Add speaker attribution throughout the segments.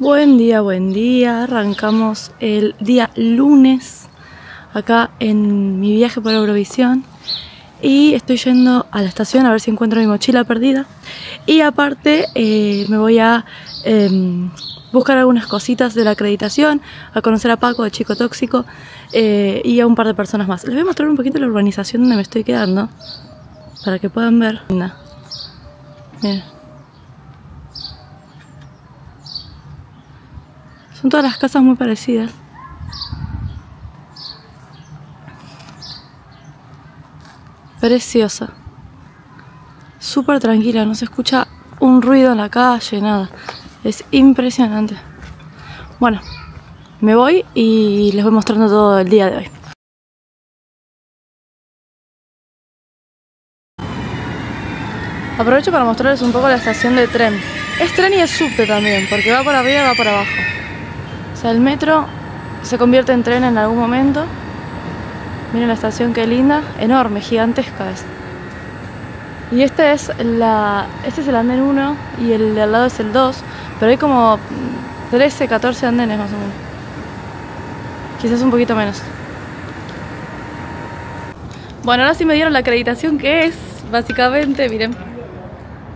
Speaker 1: Buen día, buen día. Arrancamos el día lunes acá en mi viaje por Eurovisión y estoy yendo a la estación a ver si encuentro mi mochila perdida y aparte eh, me voy a em, buscar algunas cositas de la acreditación, a conocer a Paco, el chico tóxico eh, y a un par de personas más. Les voy a mostrar un poquito la urbanización donde me estoy quedando para que puedan ver. Miren. Son todas las casas muy parecidas. Preciosa. Súper tranquila, no se escucha un ruido en la calle, nada. Es impresionante. Bueno, me voy y les voy mostrando todo el día de hoy. Aprovecho para mostrarles un poco la estación de tren. Es tren y es subte también, porque va por arriba y va por abajo. O sea, el metro se convierte en tren en algún momento. Miren la estación, qué linda, enorme, gigantesca es. Y este es, la, este es el andén 1 y el de al lado es el 2, pero hay como 13, 14 andenes más o menos. Quizás un poquito menos. Bueno, ahora sí me dieron la acreditación que es, básicamente, miren.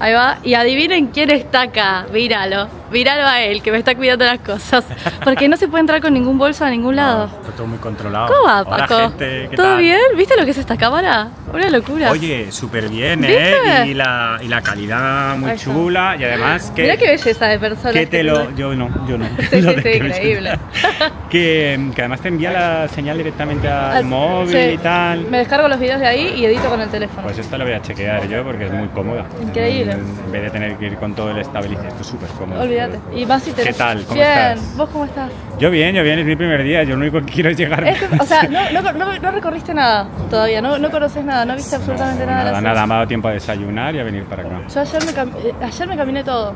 Speaker 1: Ahí va. Y adivinen quién está acá. Míralo. Míralo a él, que me está cuidando las cosas. Porque no se puede entrar con ningún bolso a ningún lado.
Speaker 2: está todo muy controlado.
Speaker 1: ¿Cómo va, Paco? ¿Todo bien? ¿Viste lo que es esta cámara? Una locura.
Speaker 2: Oye, súper bien, ¿eh? Y la, y la calidad muy chula. Y además que...
Speaker 1: Mira qué belleza de persona.
Speaker 2: Que te lo... Yo no, yo no.
Speaker 1: sí, sí, sí, increíble.
Speaker 2: que, que, además te envía la señal directamente al, móvil y tal.
Speaker 1: Me descargo los vídeos de ahí y edito con el teléfono.
Speaker 2: Pues esta la voy a chequear yo porque es muy cómoda.
Speaker 1: Increíble.
Speaker 2: En, vez de tener que ir con todo el estabilizador, es súper cómodo.
Speaker 1: Olvídate. Y más si te
Speaker 2: ¿Qué tal? ¿Cómo
Speaker 1: bien.
Speaker 2: estás?
Speaker 1: ¿Vos cómo estás?
Speaker 2: Yo bien, yo bien, es mi primer día, yo lo único que quiero es llegar.
Speaker 1: o sea, no, no, no, no, recorriste nada todavía, no, no conoces nada, no viste absolutamente nada.
Speaker 2: Nada, nada, me ha dado tiempo a desayunar y a venir para acá.
Speaker 1: Yo ayer me, eh, ayer me caminé todo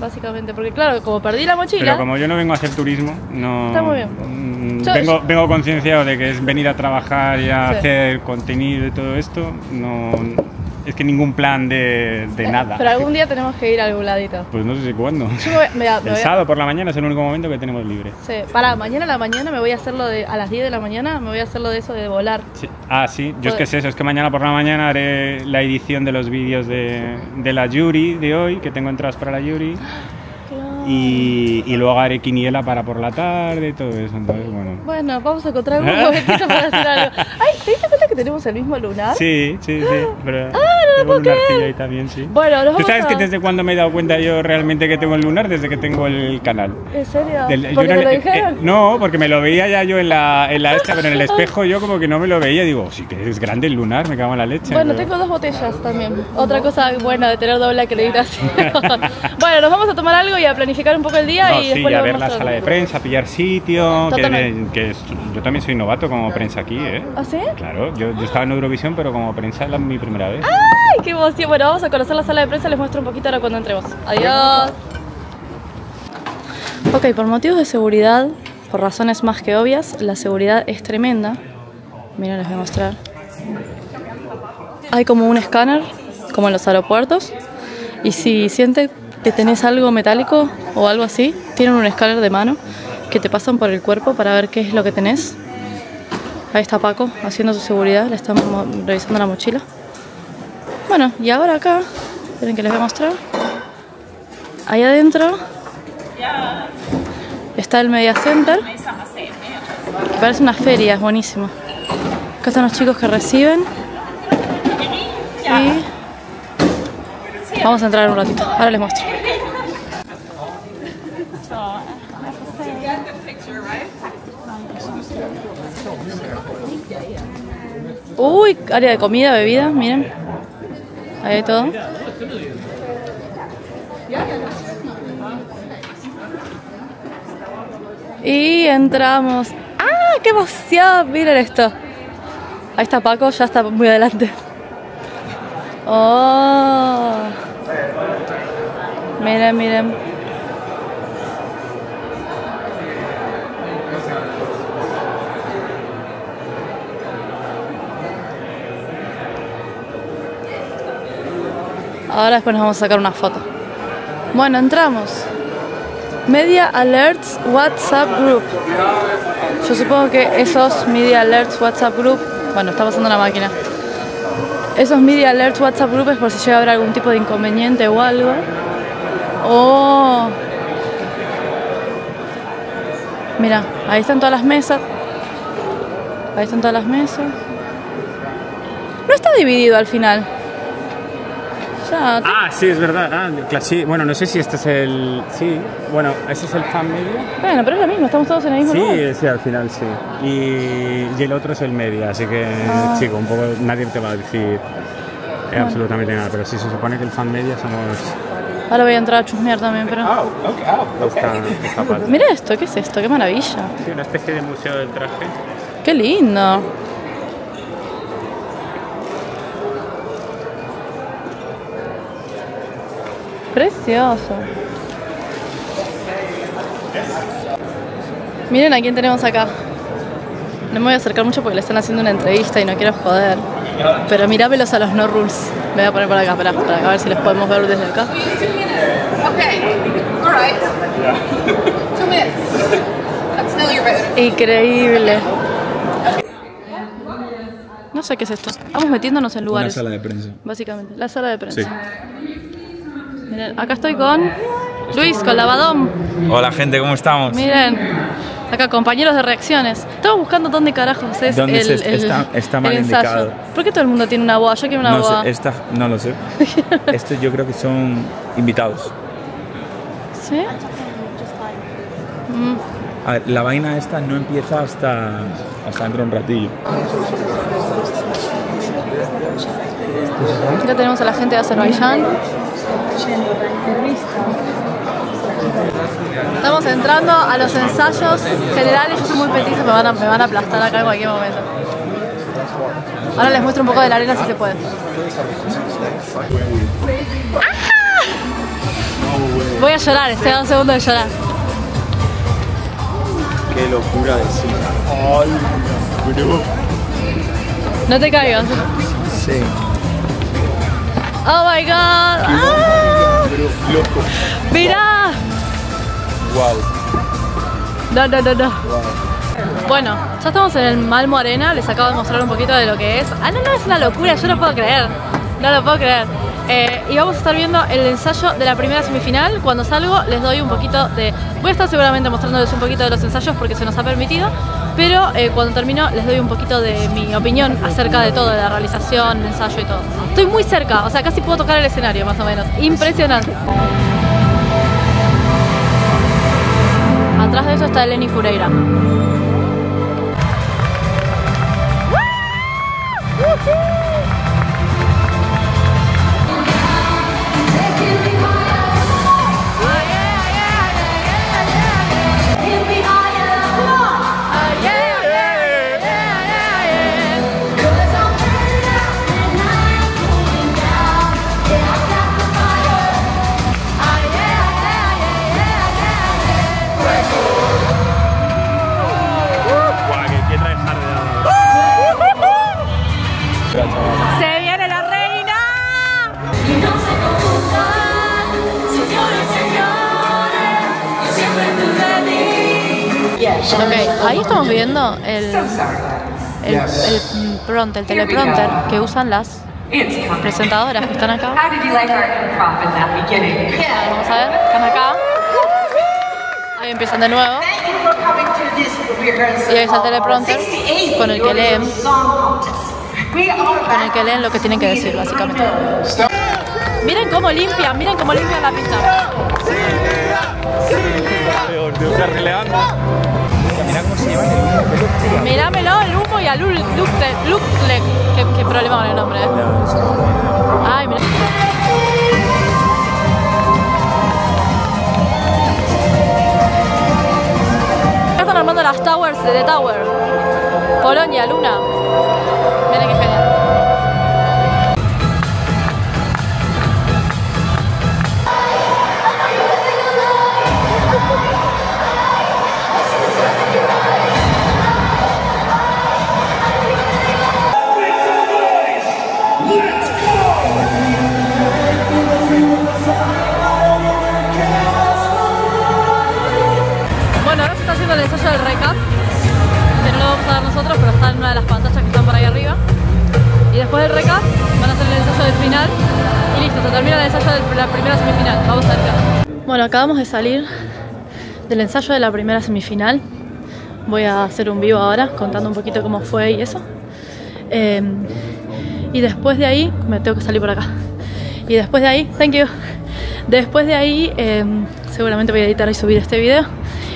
Speaker 1: básicamente, porque claro, como perdí la mochila...
Speaker 2: Pero como yo no vengo a hacer turismo, no...
Speaker 1: Está muy bien.
Speaker 2: Mm, vengo, vengo concienciado de que es venir a trabajar y a hacer contenido y todo esto, no es que ningún plan de, de nada.
Speaker 1: Pero algún día tenemos que ir a algún ladito.
Speaker 2: Pues no sé cuándo.
Speaker 1: me
Speaker 2: el sábado por la mañana es el único momento que tenemos libre.
Speaker 1: Sí, para mañana a la mañana me voy a hacerlo de a las 10 de la mañana, me voy a hacerlo de eso de volar.
Speaker 2: Sí. Ah, sí, yo es que es eso, es que mañana por la mañana haré la edición de los vídeos de, de la jury de hoy, que tengo entradas para la jury. Y, y, luego haré quiniela para por la tarde y todo eso. Entonces, bueno.
Speaker 1: Bueno, vamos a encontrar un momentito para hacer algo. Ay, ¿te diste cuenta que tenemos el mismo lunar?
Speaker 2: Sí, sí, sí.
Speaker 1: Pero ah, no
Speaker 2: ahí también, sí.
Speaker 1: Bueno,
Speaker 2: ¿Tú sabes que desde cuándo me he dado cuenta yo realmente que tengo el lunar? Desde que tengo el canal.
Speaker 1: ¿En serio? Del, ¿Porque yo no, lo dijeron?
Speaker 2: Eh, no, porque me lo veía ya yo en la, en la esta, pero en el espejo yo como que no me lo veía. Digo, sí que es grande el lunar, me cago en la leche.
Speaker 1: Bueno, tengo dos botellas también. Otra cosa buena de tener doble acreditación. bueno, nos vamos a tomar algo y a planificar un poco el día y
Speaker 2: sí, a ver la sala de prensa, pillar sitio, que, que yo también soy novato como prensa aquí, ¿eh?
Speaker 1: ¿Ah, sí?
Speaker 2: Claro, yo, yo estaba en Eurovisión, pero como prensa es mi primera vez.
Speaker 1: ¡Ay, qué emoción! Bueno, vamos a conocer la sala de prensa, les muestro un poquito ahora cuando entremos. Adiós. Ok, por motivos de seguridad, por razones más que obvias, la seguridad es tremenda. Miren, les voy a mostrar. Hay como un escáner, como en los aeropuertos, y si siente que tenés algo metálico o algo así, tienen un escáner de mano que te pasan por el cuerpo para ver qué es lo que tenés. Ahí está Paco haciendo su seguridad, le estamos revisando la mochila. Bueno, y ahora acá, esperen que les voy a mostrar. Ahí adentro está el Media Center, parece una feria, es buenísimo. Acá están los chicos que reciben. Y vamos a entrar un ratito, ahora les muestro. Uy, área de comida, bebida, miren. Ahí hay todo. Y entramos. ¡Ah! ¡Qué emoción! Miren esto. Ahí está Paco, ya está muy adelante. ¡Oh! Miren, miren. Ahora después nos vamos a sacar una foto. Bueno, entramos. Media Alerts WhatsApp Group. Yo supongo que esos Media Alerts WhatsApp Group, bueno, está pasando la máquina. Esos Media Alerts WhatsApp Group es por si llega a haber algún tipo de inconveniente o algo. Oh. Mira, ahí están todas las mesas. Ahí están todas las mesas. No está dividido al final.
Speaker 2: Ah, sí, es verdad. Ah, sí. Bueno, no sé si este es el. Sí, bueno, ese es el fan media.
Speaker 1: Bueno, pero es lo mismo, estamos todos en el mismo lugar.
Speaker 2: Sí, sí, al final sí. Y, y el otro es el media, así que,
Speaker 1: Ah.
Speaker 2: chico, un poco nadie te va a decir eh, absolutamente nada. Pero sí, se supone que el fan media somos.
Speaker 1: Ahora voy a entrar a chusmear también, pero.
Speaker 2: Está, está padre.
Speaker 1: Mira esto, ¿qué es esto? ¡Qué maravilla!
Speaker 2: Sí, una especie de museo del traje.
Speaker 1: ¡Qué lindo! Precioso. Miren a quién tenemos acá. No me voy a acercar mucho porque le están haciendo una entrevista y no quiero joder. Pero mirámelos a los no rules. Me voy a poner por acá, para, para a ver si les podemos ver desde acá. Increíble. No sé qué es esto. Vamos metiéndonos en lugares.
Speaker 3: sala de prensa.
Speaker 1: Básicamente, la sala de prensa.
Speaker 3: Sí.
Speaker 1: Miren, acá estoy con Luis, con Lavadón.
Speaker 3: Hola gente, ¿cómo estamos?
Speaker 1: Miren, acá compañeros de reacciones. Estamos buscando dónde carajos es
Speaker 3: ¿Dónde
Speaker 1: el,
Speaker 3: se-
Speaker 1: el-
Speaker 3: está- está mal
Speaker 1: el
Speaker 3: indicado?
Speaker 1: ¿Por qué todo el mundo tiene una boa? Yo quiero una
Speaker 3: No
Speaker 1: boa.
Speaker 3: sé, esta, no lo sé. Estos yo creo que son invitados.
Speaker 1: ¿Sí? Mm,
Speaker 3: A ver, la vaina esta no empieza hasta, hasta dentro de un ratillo.
Speaker 1: Acá tenemos a la gente de Azerbaiyán. Estamos entrando a los ensayos generales. Yo soy muy petiza, me van a, me van a aplastar acá en cualquier momento. Ahora les muestro un poco de la arena si se puede. ¡Ah! Voy a llorar, estoy a dos segundos de llorar.
Speaker 3: Qué locura decir.
Speaker 1: No te caigas.
Speaker 3: Sí.
Speaker 1: Oh my god. ¡Ah! ¡Mirá!
Speaker 3: Wow.
Speaker 1: No, no, no, no. Bueno, ya estamos en el Malmo Arena, les acabo de mostrar un poquito de lo que es. Ah, no, no, es una locura, yo no puedo creer. No lo puedo creer. Eh, y vamos a estar viendo el ensayo de la primera semifinal. Cuando salgo les doy un poquito de... Voy a estar seguramente mostrándoles un poquito de los ensayos porque se nos ha permitido. Pero eh, cuando termino les doy un poquito de mi opinión acerca de todo, de la realización, ensayo y todo. Estoy muy cerca, o sea, casi puedo tocar el escenario más o menos. Impresionante. Atrás de eso está Eleni Fureira. Ok, ahí estamos viendo el, el, el prompt, el teleprompter que usan las presentadoras que están acá. Vamos a ver, están acá. Ahí empiezan de nuevo. Y ahí está el teleprompter con el que leen, con el que leen lo que tienen que decir, básicamente. Miren cómo limpian, miren cómo limpian la pista.
Speaker 3: Mira cómo se llama el humo.
Speaker 1: Mirámelo, el humo y a Lul, Lukle, Lukle. ¿Qué, qué problema con el nombre, eh. Ay, mira. Están armando las towers de The Tower. Polonia, Luna. Miren qué genial. Van a hacer el ensayo del final y listo, se termina el ensayo de la primera semifinal. Vamos a ver qué onda. Bueno, acabamos de salir del ensayo de la primera semifinal. Voy a hacer un vivo ahora contando un poquito cómo fue y eso. Eh, y después de ahí, me tengo que salir por acá. Y después de ahí, thank you. Después de ahí, eh, seguramente voy a editar y subir este video.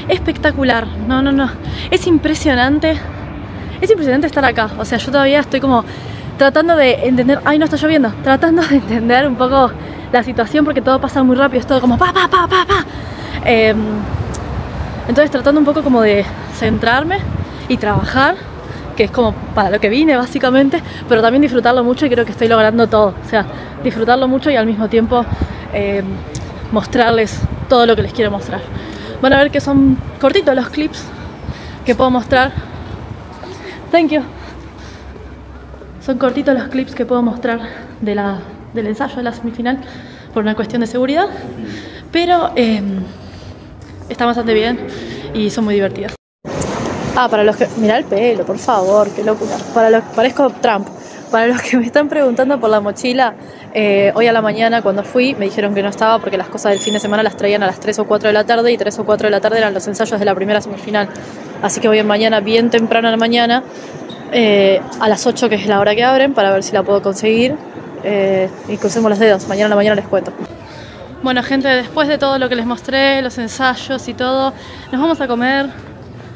Speaker 1: Espectacular, no, no, no. Es impresionante. Es impresionante estar acá. O sea, yo todavía estoy como tratando de entender. Ay, no está lloviendo. Tratando de entender un poco la situación porque todo pasa muy rápido. Es todo como pa, pa, pa, pa, pa. Eh, entonces, tratando un poco como de centrarme y trabajar que es como para lo que vine básicamente, pero también disfrutarlo mucho y creo que estoy logrando todo. O sea, disfrutarlo mucho y al mismo tiempo eh, mostrarles todo lo que les quiero mostrar. Van a ver que son cortitos los clips que puedo mostrar. Thank you. Son cortitos los clips que puedo mostrar del ensayo de la semifinal por una cuestión de seguridad, pero eh, está bastante bien y son muy divertidos. Ah, para los que. Mirá el pelo, por favor, qué locura. Para los parezco Trump. Para los que me están preguntando por la mochila, eh, hoy a la mañana cuando fui me dijeron que no estaba porque las cosas del fin de semana las traían a las 3 o 4 de la tarde y 3 o 4 de la tarde eran los ensayos de la primera semifinal. Así que voy mañana, bien temprano a la mañana, eh, a las 8 que es la hora que abren, para ver si la puedo conseguir. Eh, y crucemos los dedos, mañana a la mañana les cuento. Bueno gente, después de todo lo que les mostré, los ensayos y todo, nos vamos a comer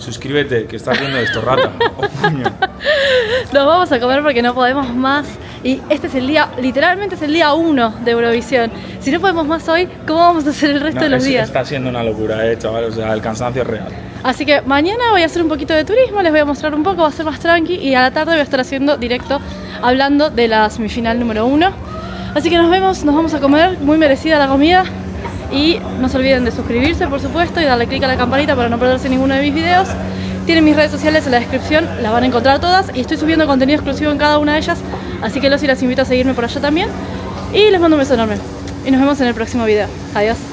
Speaker 3: Suscríbete, que estás viendo esto, rata. Oh.
Speaker 1: Nos vamos a comer porque no podemos más. Y este es el día, literalmente es el día uno de Eurovisión. Si no podemos más hoy, ¿cómo vamos a hacer el resto
Speaker 3: No,
Speaker 1: de los
Speaker 3: es-
Speaker 1: días?
Speaker 3: Está siendo una locura, eh, chaval. O sea, el cansancio es real.
Speaker 1: Así que mañana voy a hacer un poquito de turismo, les voy a mostrar un poco, va a ser más tranqui. Y a la tarde voy a estar haciendo directo hablando de la semifinal número uno. Así que nos vemos, nos vamos a comer, muy merecida la comida. Y no se olviden de suscribirse, por supuesto, y darle click a la campanita para no perderse ninguno de mis videos. Tienen mis redes sociales en la descripción, las van a encontrar todas. Y estoy subiendo contenido exclusivo en cada una de ellas. Así que los y las invito a seguirme por allá también. Y les mando un beso enorme. Y nos vemos en el próximo video. Adiós.